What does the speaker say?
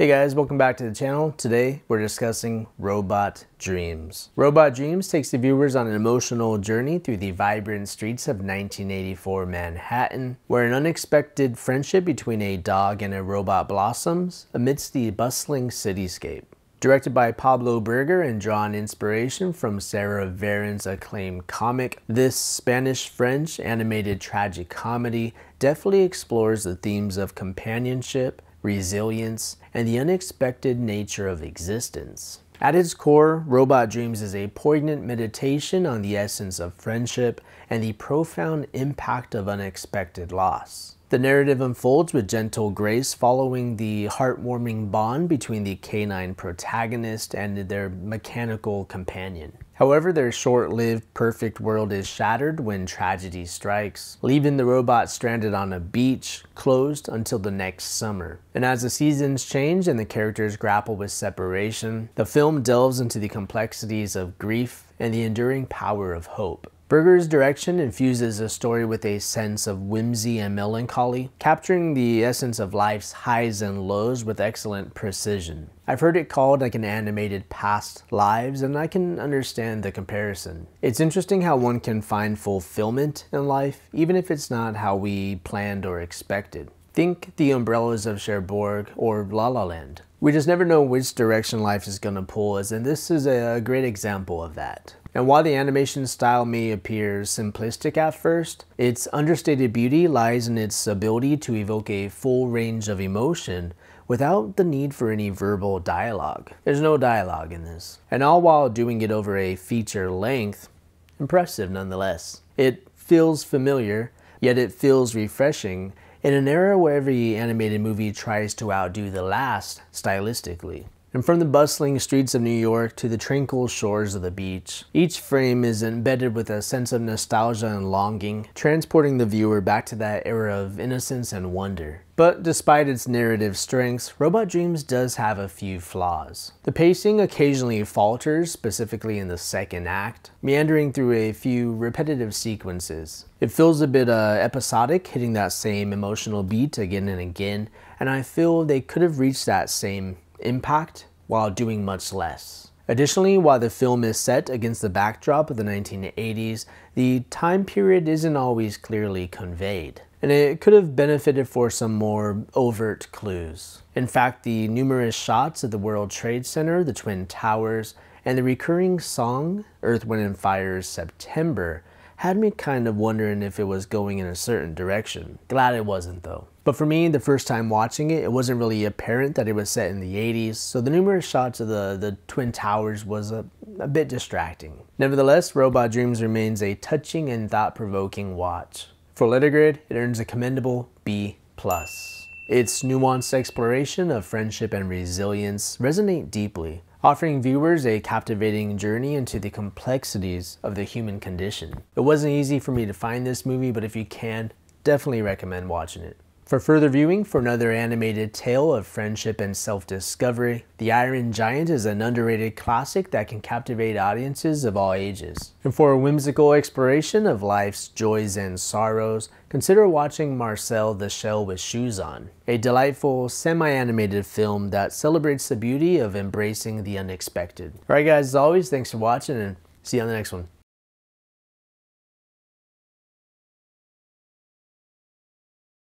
Hey guys, welcome back to the channel. Today we're discussing Robot Dreams. Robot Dreams takes the viewers on an emotional journey through the vibrant streets of 1984 Manhattan, where an unexpected friendship between a dog and a robot blossoms amidst the bustling cityscape. Directed by Pablo Berger and drawn inspiration from Sara Varon's acclaimed comic, this Spanish-French animated tragic comedy deftly explores the themes of companionship, resilience, and the unexpected nature of existence. At its core, Robot Dreams is a poignant meditation on the essence of friendship and the profound impact of unexpected loss. The narrative unfolds with gentle grace following the heartwarming bond between the canine protagonist and their mechanical companion. However, their short-lived perfect world is shattered when tragedy strikes, leaving the robot stranded on a beach, closed until the next summer. And as the seasons change and the characters grapple with separation, the film delves into the complexities of grief and the enduring power of hope. Berger's direction infuses the story with a sense of whimsy and melancholy, capturing the essence of life's highs and lows with excellent precision. I've heard it called like an animated past lives, and I can understand the comparison. It's interesting how one can find fulfillment in life, even if it's not how we planned or expected. Think The Umbrellas of Cherbourg or La La Land. We just never know which direction life is going to pull us, and this is a great example of that. And while the animation style may appear simplistic at first, its understated beauty lies in its ability to evoke a full range of emotion without the need for any verbal dialogue. There's no dialogue in this. And all while doing it over a feature length, impressive nonetheless. It feels familiar, yet it feels refreshing in an era where every animated movie tries to outdo the last stylistically. And from the bustling streets of New York to the tranquil shores of the beach, each frame is embedded with a sense of nostalgia and longing, transporting the viewer back to that era of innocence and wonder. But despite its narrative strengths, Robot Dreams does have a few flaws. The pacing occasionally falters, specifically in the second act, meandering through a few repetitive sequences. It feels a bit uh, episodic, hitting that same emotional beat again and again, and I feel they could have reached that same impact while doing much less. Additionally, while the film is set against the backdrop of the 1980s, the time period isn't always clearly conveyed, and it could have benefited for some more overt clues. In fact, the numerous shots of the World Trade Center, the Twin Towers, and the recurring song, Earth, Wind & Fire's September, had me kind of wondering if it was going in a certain direction. Glad it wasn't though. But for me, the first time watching it, it wasn't really apparent that it was set in the 80s, so the numerous shots of the, the Twin Towers was a, a bit distracting. Nevertheless, Robot Dreams remains a touching and thought-provoking watch. For Lettergrid, it earns a commendable B+. Its nuanced exploration of friendship and resilience resonate deeply, offering viewers a captivating journey into the complexities of the human condition. It wasn't easy for me to find this movie, but if you can, definitely recommend watching it. For further viewing for another animated tale of friendship and self-discovery, The Iron Giant is an underrated classic that can captivate audiences of all ages. And for a whimsical exploration of life's joys and sorrows, consider watching Marcel the Shell with Shoes On, a delightful semi-animated film that celebrates the beauty of embracing the unexpected. Alright guys, as always, thanks for watching and see you on the next one.